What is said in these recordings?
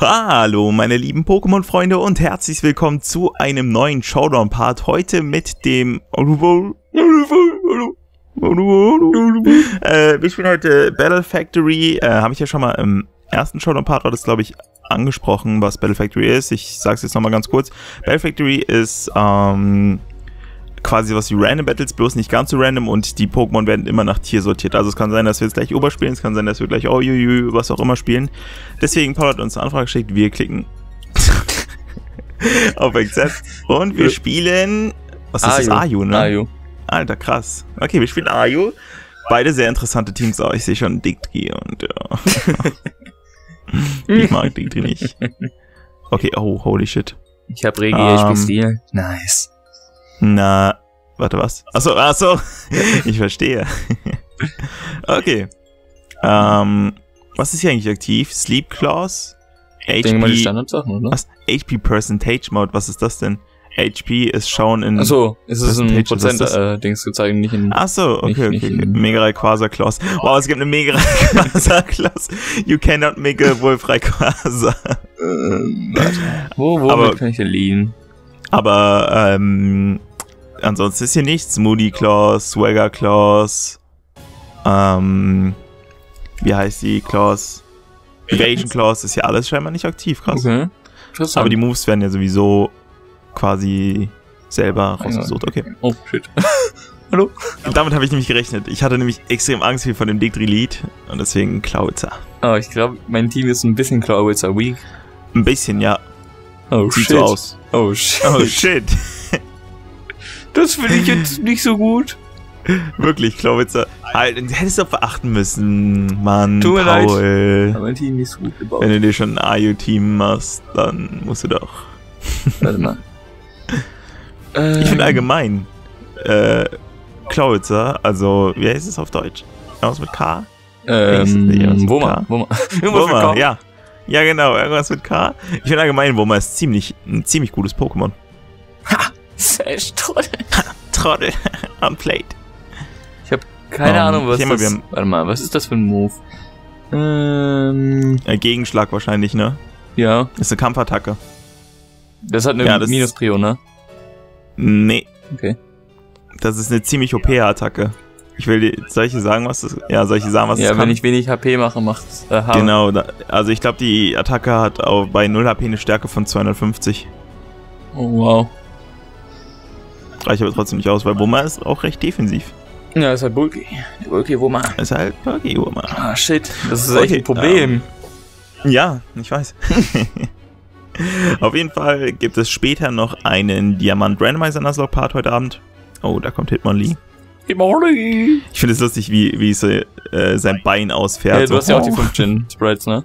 Hallo meine lieben Pokémon-Freunde und herzlich willkommen zu einem neuen Showdown-Part. Heute mit dem... äh, wir spielen heute Battle Factory. Äh, Habe ich ja schon mal im ersten Showdown-Part, war das glaube ich angesprochen, was Battle Factory ist. Ich sage es jetzt nochmal ganz kurz. Battle Factory ist... Ähm, quasi was wie Random Battles, bloß nicht ganz so random und die Pokémon werden immer nach Tier sortiert. Also es kann sein, dass wir jetzt gleich Ober spielen, es kann sein, dass wir gleich Ouyuyu, was auch immer spielen. Deswegen, Paul hat uns eine Anfrage geschickt, wir klicken auf Accept und wir spielen, was ist das, Ayu, ne? Ayu. Alter, krass. Okay, wir spielen Ayu. Beide sehr interessante Teams, oh, ich sehe schon Digtri und ja. ich mag Digtri nicht. Okay, oh, holy shit. Ich hab Regi, Ähm. ich spiel Stil. Nice. Na, warte, was? Achso, achso, ich verstehe. okay. Ähm, was ist hier eigentlich aktiv? Sleep Clause? Ich denke mal die HP, Standardsachen, oder? was? HP Percentage Mode, was ist das denn? HP ist schauen in... Achso, es ist ein Percentage, was Prozent ist das? äh, Dings gezeigt, nicht in. Achso, Nicht- okay, nicht okay, okay. Mega Rayquaza Clause. Wow, es gibt eine Mega Rayquaza Clause. You cannot make a Wolf Rayquaza. Wo, wo Aber- kann ich denn liegen? Aber ähm, ansonsten ist hier nichts. Moody Clause, Swagger Clause, ähm, wie heißt die Clause? Evasion Clause ist ja alles scheinbar nicht aktiv, krass. Okay. Aber die Moves werden ja sowieso quasi selber rausgesucht. Okay. Oh, shit. Hallo? Und damit habe ich nämlich gerechnet. Ich hatte nämlich extrem Angst hier vor dem Digri Lead und deswegen Cloudzer. Oh, ich glaube, mein Team ist ein bisschen Cloudwitzer Weak. Ein bisschen, ja. Oh, Sieht shit. so aus. Oh, shit. Oh shit. Das finde ich jetzt nicht so gut. Wirklich, Cloudzer. Halt, hättest du auch verachten müssen, Mann. Tut mir leid. Paul. Aber mein Team ist gut gebaut. Wenn du dir schon ein IU-Team machst, dann musst du doch. Warte mal. Ich Ähm, finde allgemein, äh, Klausitzer, also, wie heißt es auf Deutsch? Irgendwas mit K? Irgendwas Ähm, mit Woma. K? Woma. Irgendwas mit Wurmer, K. ja. Ja, genau, irgendwas mit K. Ich finde allgemein, Wurmer ist ziemlich, ein ziemlich gutes Pokémon. Sash, Trottel. Trottel, unplayed. Ich habe keine Ähm, Ahnung, was mal, das wir haben- Warte mal, was ist das für ein Move? Ähm, Äh, Gegenschlag wahrscheinlich, ne? ja. Ist eine Kampfattacke. Das hat eine Ja, das- Minus-Prio, ne? Nee, Okay. das ist eine ziemlich OP-Attacke. Ich will dir, soll ich dir sagen, was das, ja, soll ich dir sagen, was Ja, das wenn kann? ich wenig HP mache, macht's äh, H. Genau, da, also ich glaube, die Attacke hat auch bei 0 HP eine Stärke von 250. Oh, wow. Reicht aber trotzdem nicht aus, weil Wummer ist auch recht defensiv. Ja, ist halt Bulky. Bulky, Woma. Ist halt okay, Wummer. Ah, shit. Das ist Okay, echt ein Problem. Ja, ich weiß. Auf jeden Fall gibt es später noch einen Diamant Randomizer Nuzlocke Part heute Abend. Oh, da kommt Hitmonlee. Molly. Ich finde es lustig, wie, wie so, äh, sein Bein ausfährt. Ja, du hast ja auch die Oh. 15 Sprites, ne?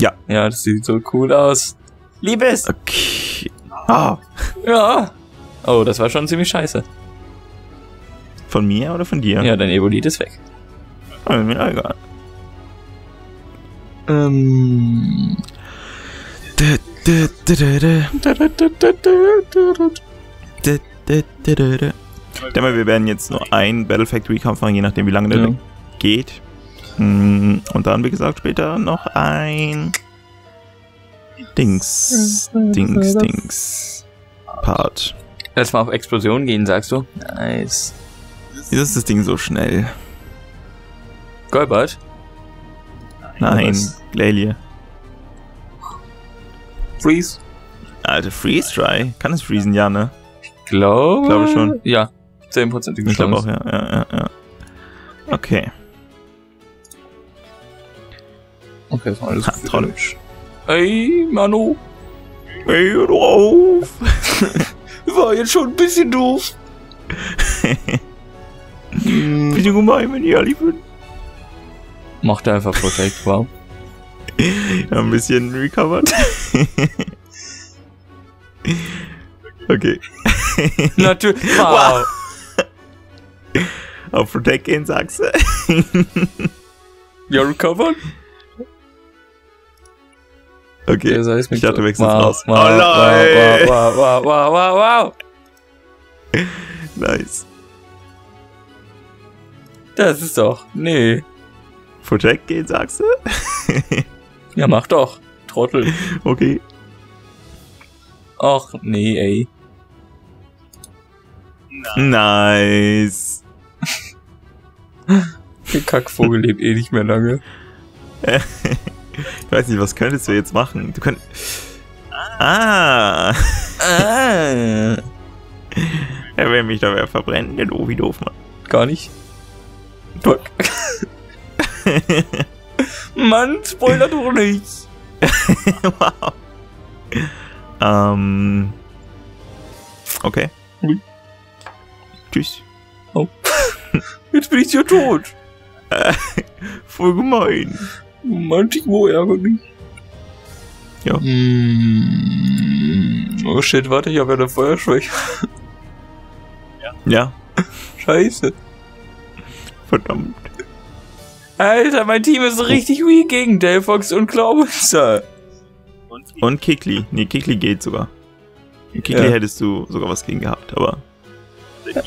Ja. Ja, das sieht so cool aus. Liebes! Okay. Ah, Ja. Oh, das war schon ziemlich scheiße. von mir oder von dir? Ja, dein Evolit ist weg. Oh, mir egal. Ähm. Denke mal, wir werden jetzt nur einen Battle Factory Kampf machen, je nachdem wie lange der Ja. geht. Mm, Und dann, wie gesagt, später noch ein Dings, Dings, Dings Part. Lass mal auf Explosion gehen, sagst du? Nice. Wieso ist das Ding so schnell? Golbert? Nein? Glalie. Freeze? Alter, Freeze Try. Kann es freezen, ja, ne? Glaube, Glaube schon. Ja. 10% Ich glaube auch, ja, ja, ja, ja. Okay. Okay, das war alles Ha, Trolle. Ey, Manu. Ey, doch auf! War jetzt schon ein bisschen doof. Bitte gemein, wenn ich ehrlich bin. Macht einfach Protect, wow. Ja, ein bisschen recovered. okay. Natürlich. Wow. Auf Protect gehen, sagst du? Ja, recovered? Okay. Es ich du wechselst wow, raus. Wow, oh wow, nein! wow, wow, wow, wow, wow. Nice. Das ist doch. Nee. Protect gehen, sagst du? Ja, mach doch. Trottel. Okay. Ach, nee, ey. Nice. Der Kackvogel lebt eh nicht mehr lange. Ich weiß nicht, was könntest du jetzt machen? Du könntest. Ah! Ah. Er will mich wieder verbrennen, der Ovi doof, Mann. Gar nicht. Fuck. Mann, Spoiler doch nicht. wow. Ähm. Okay. Ui. Tschüss. Jetzt bin ich ja tot. Voll gemein. Ärgert mich. Ja. Mm. Oh shit, warte, ich habe ja eine Feuerschwäche. Ja, Scheiße. verdammt. Alter, mein Team ist richtig weak gegen Delphox und Clawwinzer. Und Kikli. Nee, Kikli geht sogar. Kikli Ja. hättest du sogar was gegen gehabt, aber.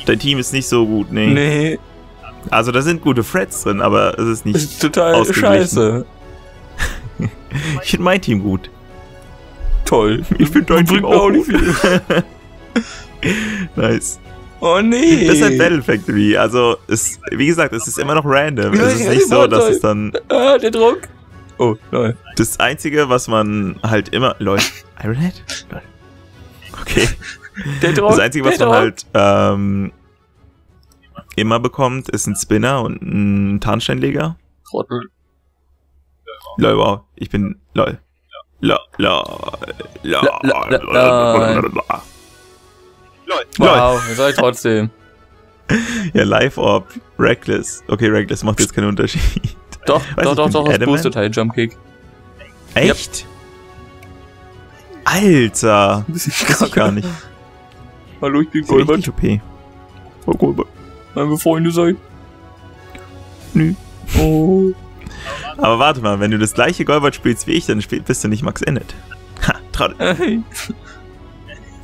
Dein Team ist nicht so gut, nee. Nee, Also da sind gute Threads drin, aber es ist das nicht. ist total scheiße. Ich finde mein Team gut. Toll. Ich finde dein Team auch auch gut. nice. Oh nee. Das ist halt Battle Factory. Also, es, wie gesagt, es ist immer noch random. Ja, Es ist nicht ich so, dass es dann. Ah, der Druck. Oh, nein. Das Einzige, was man halt immer. Lol. Ironhead? Lol. Okay. Der Druck. Das Einzige, was man Druck. halt ähm, immer bekommt, ist ein Spinner und ein Tarnsteinleger. Trottel. Lol, wow. Ich bin. Lol. Lol. Lol. Lol. Wow, das soll ich trotzdem. Ja, Live Orb. Reckless. Okay, Reckless macht jetzt keinen Unterschied. Doch, Weiß doch, doch, doch, ich das boostet halt Jumpkick. Echt? Alter. Ein bisschen Das ich gar nicht. Hallo, ich bin ist Golbert. OP. Oh, Golbert. Wollen wir Freunde sein? Nö. Oh. Aber warte mal, wenn du das gleiche Golbert spielst wie ich, dann spiel, bist du nicht Max Ennet. Ha, trau Hey.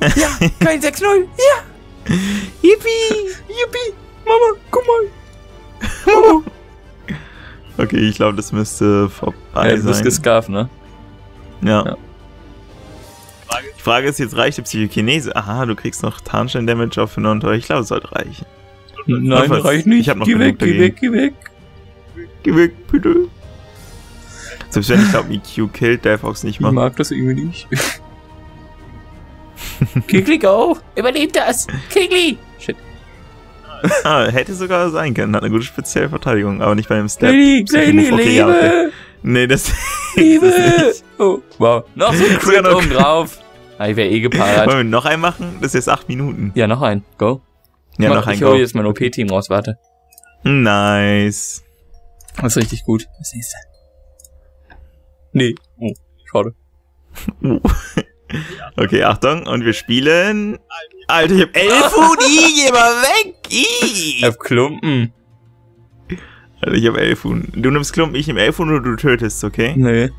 ja, kein 6-0. Ja, Yippie! yippie. Mama, guck mal. Okay, ich glaube, das müsste vorbei Ja, du bist sein. gescarft, ne? Ja. Ja. Die Frage ist jetzt, reicht die Psychokinese? Aha, du kriegst noch Tarnstein-Damage auf 9 Ich glaube, es sollte reichen. Nein, Notfalls- reicht nicht. ich hab noch geh weg, geh weg, geh weg. Geh weg, bitte. Selbst wenn ich glaube, EQ killt Delphox nicht Ich mal. mag das irgendwie nicht. Kikli, go! Überlebt das! Kikli! Shit. Ah, hätte sogar sein können. Hat eine gute spezielle Verteidigung, aber nicht bei dem Step. Lady, Lady, Okay, ja, okay. Liebe! Nee, das Liebe! das Oh, wow. Noch so ein Crit oben drauf. Ah, ich wäre eh gepaart. Wollen wir noch einen machen? Das ist jetzt 8 Minuten. Ja, noch ein. Go. Ja, Mach- noch ein ich hole jetzt mein OP-Team raus, warte. Nice. Das ist richtig gut. Das nächste. Nee. Oh, schade. Okay, Achtung, und wir spielen. Alter, ich hab Elfhut, I, geh mal weg, Ich I. hab Klumpen. Alter, ich hab Elfhun. Du nimmst Klumpen, ich nehm Elfhun und du tötest, okay? Nee.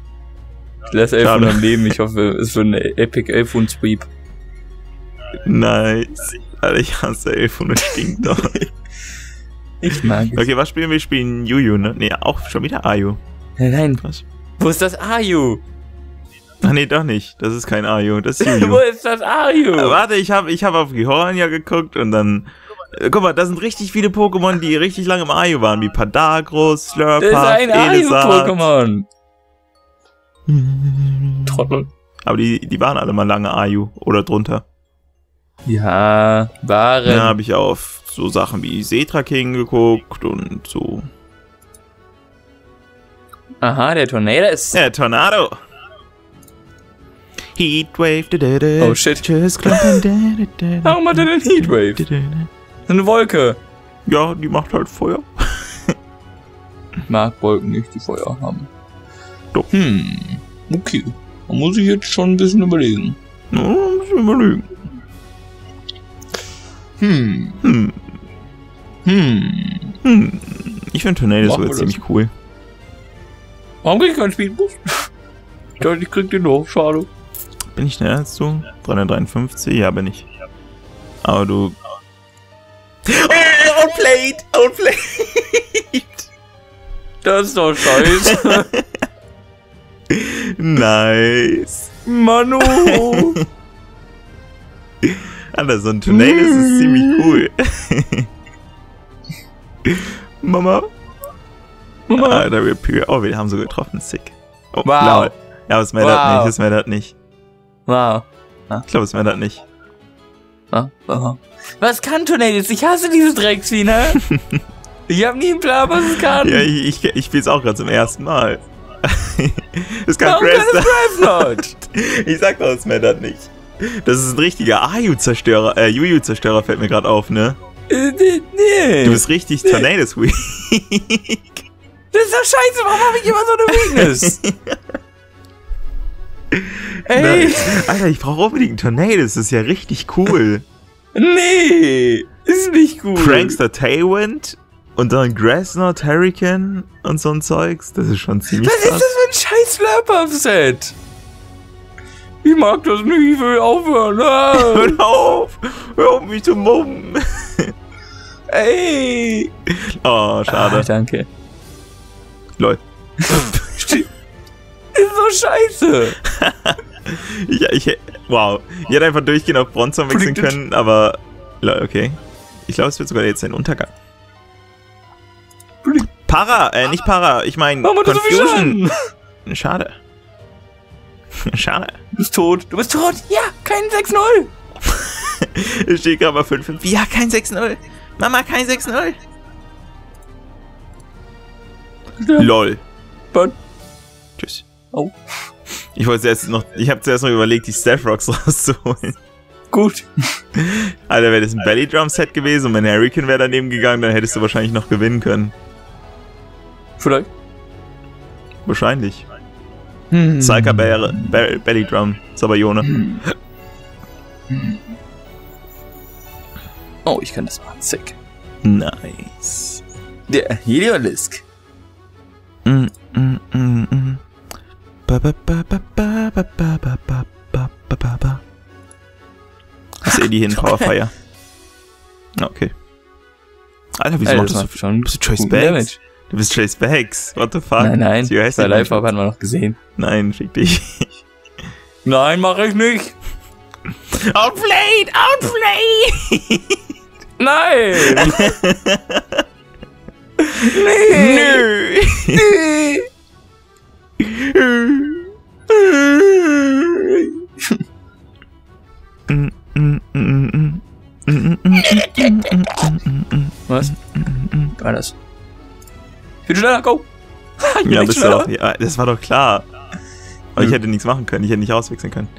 Ich lasse Elfhund Schade. am Leben. Ich hoffe, es wird eine Epic Elfhund Sweep. Nice. Alter, ich hasse Elfhun, das stinkt doch. Ich mag es. Okay, was spielen wir? Wir spielen Juju, ne? Nee, auch schon wieder Ayu. Nein, nein. Was? Wo ist das Ayu? Ach nee, doch nicht. Das ist kein Ayu, das ist Wo Juju. ist das Ayu? Äh, warte, ich habe ich hab auf Gehornia geguckt und dann. Äh, guck mal, da sind richtig viele Pokémon, die richtig lange im Ayu waren, wie Padagros, Das ist Slurpuff, ein Elisard. Ayu-Pokémon. Trottel. Aber die, die waren alle mal lange Ayu oder drunter. Ja, waren. Dann habe ich auf so Sachen wie Setra King geguckt und so. Aha, der Tornado ist. Ja, Tornado. Heatwave. da, da, da, Oh, shit. Just Warum hat er denn Heatwave? Eine Wolke. Ja, die macht halt Feuer. Mag Wolken nicht, die Feuer haben. Doch. Hm. Okay. Da muss ich jetzt schon ein bisschen überlegen. Ja, muss ich überlegen. Hm. Hm. Hm. Hm. Ich finde Tornado sogar das. ziemlich cool. Warum krieg ich keinen Speedboost? Ich dachte, ich krieg den noch. Schade. Bin ich schneller als du? 353? Ja, bin ich. Aber du. Oh, outplayed! Outplayed! Das ist doch scheiße. Nice. Manu! Alter, so ein Tornadus ist ziemlich cool. Mama. Mama! Wir Pür. Oh, wir haben so getroffen. Sick. Oh, Wow. lol. Ja, es mattert Wow. nicht, es mattert nicht. Wow. Ich glaube, es mattert nicht. Ah. Was kann Tornadoes? Ich hasse diese Drecksvieh, ne? ich hab nie einen Plan, was es kann. Ja, ich, ich, ich spiele es auch gerade zum ersten Mal. es kann Warum kann Grace es Not? Ich sag doch, es mattert nicht. Das ist ein richtiger Ayu-Zerstörer, äh, Juju-Zerstörer fällt mir gerade auf, ne? Äh, nee. Du bist richtig Nee. Tornadoes Weak. Das ist doch scheiße, warum habe ich immer so eine Weakness? Ey, Alter, ich brauche unbedingt Tornadoes, das ist ja richtig cool. nee, ist nicht gut. Prankster Tailwind und dann Grassnot Hurricane und so ein Zeugs, das ist schon ziemlich Was ist krass. das für ein scheiß Slurp-Up-Set? Ich mag das nicht, ich will aufhören. Hör auf! Hör auf mich zu mummen! Ey. Oh, schade. Ah, danke. Lol. Ist so scheiße. Ich, ich, wow. Ich hätte einfach durchgehend auf Bronzor wechseln können, aber. lol, Okay. Ich glaube, es wird sogar jetzt ein Untergang. Para, äh, nicht Para, ich meine so Confusion. Schaden? Schade. Schade. Du bist tot. Du bist tot. Ja, kein 6-0. Es steht gerade mal 5-5. Ja, kein 6-0. Mama, kein 6-0. Lol. But, Tschüss. Oh. Ich wollte jetzt noch, ich habe zuerst noch überlegt, die Staff Rocks rauszuholen. gut. Alter, wäre das ein Belly Drum Set gewesen und wenn Hurricane wäre daneben gegangen, dann hättest du wahrscheinlich noch gewinnen können. Vielleicht. Wahrscheinlich. Hm. Psyker Be Be Belly Drum, Sabayone. Oh, ich kann das machen. Sick. Nice. Der Heliolisk. Mm, mm, mm, mm. Ba, ba, ba, ba, ba, ba, ba, ba, ba, ba, ba, ba, ba. Das ist eh die Hidden Power Fire. Okay. Alter, wieso Ey, macht das das so schon Bist du Trace Bags? Du bist Trace Bags. What the fuck? Nein, nein. Bei Live hat man noch gesehen. Nein, fick dich. Nein, mach ich nicht. Outplayed! Outplayed! Nein. nee. Nö! Was? War das? Ich bin schneller, go. Ich bin Ja, bist du doch. Ja, das war doch klar. Aber ich Nö. hätte nichts machen können. Ich hätte nicht auswechseln können.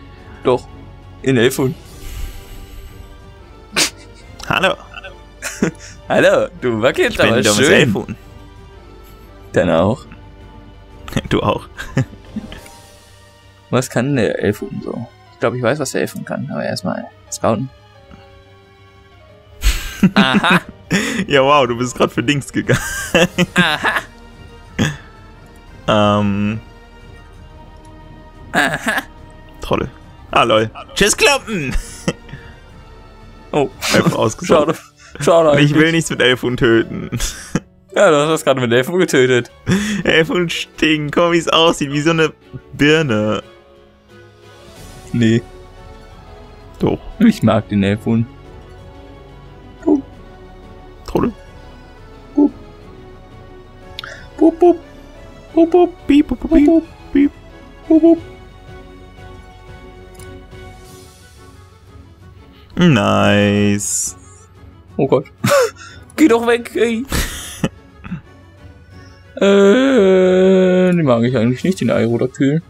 Doch. In Elfhund. Hallo, Hallo, du wackelst ich aber schön. Elfhuhn. Dann auch. Du auch. Was kann der Elfhund so? Ich glaube, ich weiß, was der Elfhund kann, aber erstmal scouten. Aha, Ja, wow, du bist gerade für Dings gegangen. aha, Ähm, aha. Trolle. Ah, lol. Tschüss, Klumpen! Oh, Einfach ausgeschaut. schade. Schade Ich will nichts mit Elfhuhn töten. Ja, du hast das gerade mit Elfhund getötet. Elfhuhn stinkt. Guck mal, wie es aussieht. Wie so eine Birne. Nee, Doch. ich mag den Elfhund. Trolle. Bup, bup. Bup, bup. Piep, bup, bup, piep, piep. Bup, bup. Nice. Oh Gott. Geh doch weg, ey. äh, den mag ich eigentlich nicht, den Aerodactyl.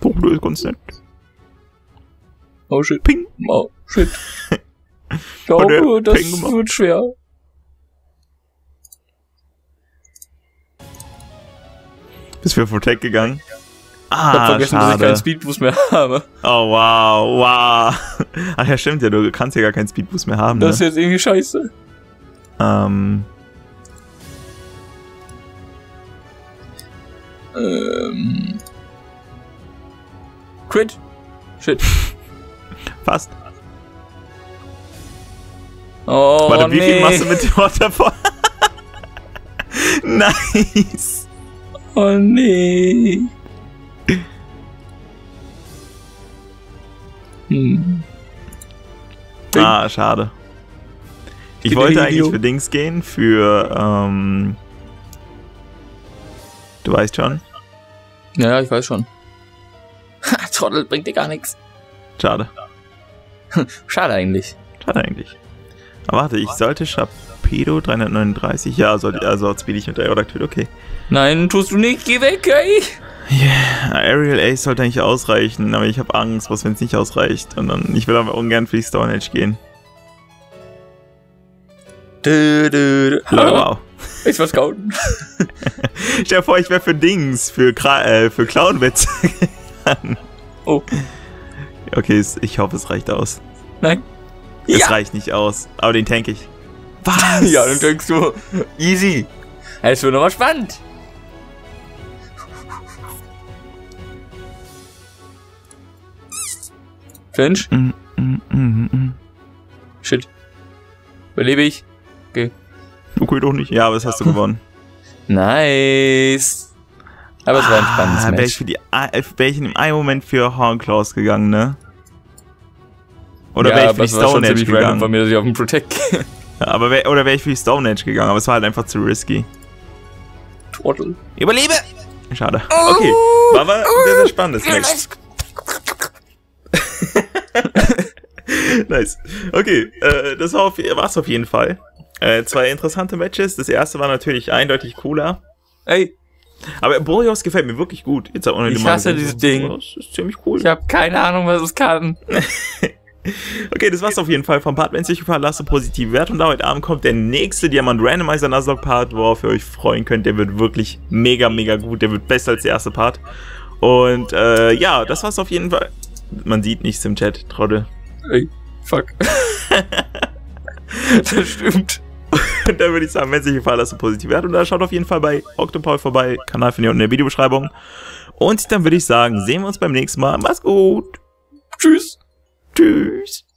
Doch, du ist ganz nett. Oh shit. Ping. Oh shit. Ich glaube, das wird schwer. Bist für Protect gegangen? Ich hab Ah, vergessen, dass ich schade. keinen Speedboost mehr habe. Oh, wow, wow. Ach ja, stimmt ja, du kannst ja gar keinen Speedboost mehr haben, Das ist ne? jetzt irgendwie scheiße. Ähm, Ähm. Crit. Shit. fast. Oh, Warte, wie nee. viel machst du mit dem Waterfall? nice. Oh nee. Hm. Ah, schade. Ich Bin wollte eigentlich für Dings gehen, für, ähm, du weißt schon. Ja, ich weiß schon. Trottel bringt dir gar nichts. Schade. Schade eigentlich. Schade eigentlich. Aber warte, ich sollte Schab Sharpedo 339, ja, soll, also spiele ich mit Aerodactyl, okay. Nein, tust du nicht. Geh weg, ey. Yeah, Aerial Ace sollte eigentlich ausreichen, aber ich habe Angst, was wenn es nicht ausreicht. Und dann, ich will aber ungern für die Stone Edge gehen. Dö, dö, dö. Oh, wow. Ich was scouten. Stell dir vor, ich wäre für Dings, für, Kra äh, für Clownwitz. Oh, okay, ich hoffe, es reicht aus. nein. Es Ja. reicht nicht aus, aber den tank ich. Was? Ja, dann denkst du, easy. Es wird nochmal spannend. Finch? Mm, mm, mm, mm. Shit. Überlebe ich? Okay. Okay, doch nicht. Ja, aber das hast du gewonnen. Nice. Aber es war ein spannendes Ah, Wäre ich, Match. für die, äh, wär ich in dem einen Moment für Hornclaws gegangen, ne? Oder wäre ich für die Stone Edge ziemlich random von gegangen? mir, dass ich auf den Protect gehe. Ja, aber wär, oder wäre ich für die Stone Edge gegangen, aber es war halt einfach zu risky. Trottel. Überlebe! Schade. Okay, war aber sehr, sehr spannendes Match. nice. Okay, äh, das war war's auf jeden Fall. Äh, zwei interessante Matches. Das erste war natürlich eindeutig cooler. Ey, Aber Boreos gefällt mir wirklich gut. Jetzt ohne Ich hasse dieses Ding. Das ist ziemlich cool. ich habe keine Ahnung, was es kann. Okay, das war's auf jeden Fall vom Part. Wenn es euch gefallen hat, lasst eine positive Wertung da. Heute Abend kommt der nächste Diamant Randomizer Nuzlocke Part, worauf ihr euch freuen könnt. Der wird wirklich mega, mega gut. Der wird besser als der erste Part. Und äh, ja, das war's auf jeden Fall. Man sieht nichts im Chat, Trottel. Ey, fuck. das stimmt. Und dann würde ich sagen, wenn es euch gefallen hat, lasst eine positive Wertung da. Schaut auf jeden Fall bei Octopaul vorbei. Kanal findet ihr unten in der Videobeschreibung. Und dann würde ich sagen, sehen wir uns beim nächsten Mal. Macht's gut. Tschüss. Tschüss.